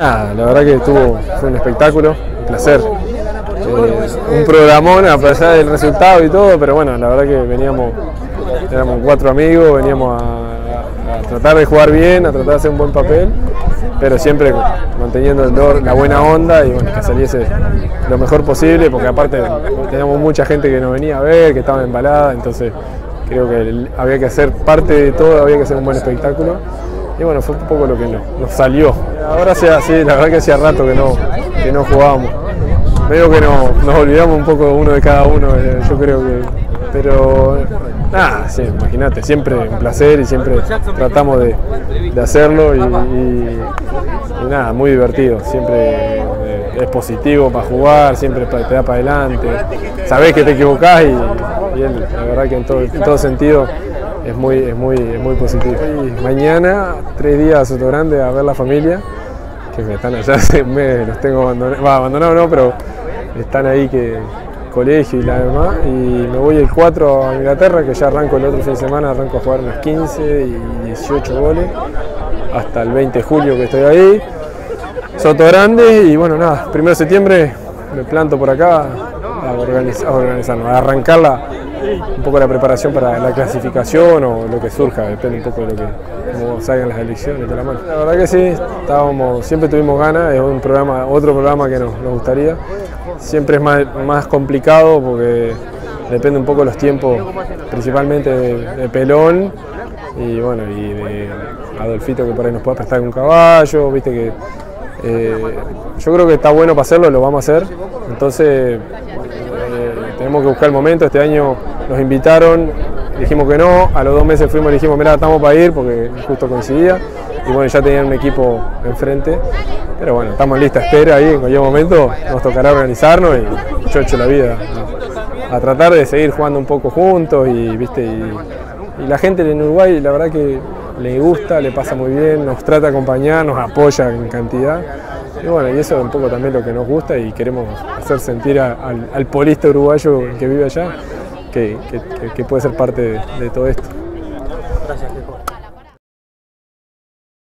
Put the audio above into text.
La verdad que estuvo, fue un espectáculo, un placer. Eh, un programón a pesar del resultado y todo, pero bueno, la verdad que veníamos, éramos cuatro amigos, veníamos a, tratar de jugar bien, a tratar de hacer un buen papel, pero siempre manteniendo el dor- la buena onda y bueno, que saliese lo mejor posible, porque aparte teníamos mucha gente que nos venía a ver, que estaba embalada, entonces creo que había que hacer parte de todo, había que hacer un buen espectáculo. Y bueno, fue un poco lo que no- nos salió. Ahora sí, sí, la verdad que hacía rato que no, que no jugábamos. Medio que no- nos olvidamos un poco uno de cada uno, eh, yo creo que. Pero nada, sí, imagínate, siempre un placer y siempre tratamos de, de hacerlo y, nada, muy divertido. Siempre eh, es positivo para jugar, siempre te da para adelante. Sabés que te equivocás y, y la verdad que en todo, en todo sentido es muy, es muy, es muy positivo. Y mañana, tres días a Soto Grande a ver la familia, que me están allá hace un los tengo abandonados, va, abandonados no, pero están ahí que colegio y la demás. Y me voy el 4 a Inglaterra, que ya arranco el otro fin de semana, arranco a jugar unos 15 y 18 goles, hasta el 20 de julio que estoy ahí. Soto Grande y bueno, nada, 1 de septiembre me planto por acá a, organiz- a organizarnos, a arrancarla un poco la preparación para la clasificación o lo que surja, depende un poco de lo que salgan las elecciones de la mano. La verdad que sí, estábamos, siempre tuvimos ganas, es un programa, otro programa que nos, gustaría. Siempre es más, más complicado porque depende un poco de los tiempos, principalmente de, Pelón y bueno, y de Adolfito que por ahí nos pueda prestar un caballo, viste que eh, yo creo que está bueno para hacerlo, lo vamos a hacer. Entonces tenemos que buscar el momento. Este año nos invitaron, dijimos que no. A los dos meses fuimos y dijimos, mira, estamos para ir porque justo coincidía. Y bueno, ya tenían un equipo enfrente. Pero bueno, estamos en lista espera ahí. En cualquier momento nos tocará organizarnos y yo he hecho la vida a tratar de seguir jugando un poco juntos y, viste, y, y la gente en Uruguay, la verdad que le gusta, le pasa muy bien, nos trata de acompañar, nos apoya en cantidad. Y bueno, y eso es un poco también lo que nos gusta y queremos hacer sentir al, polista uruguayo que vive allá que, puede ser parte de, todo esto. Gracias, Keiko.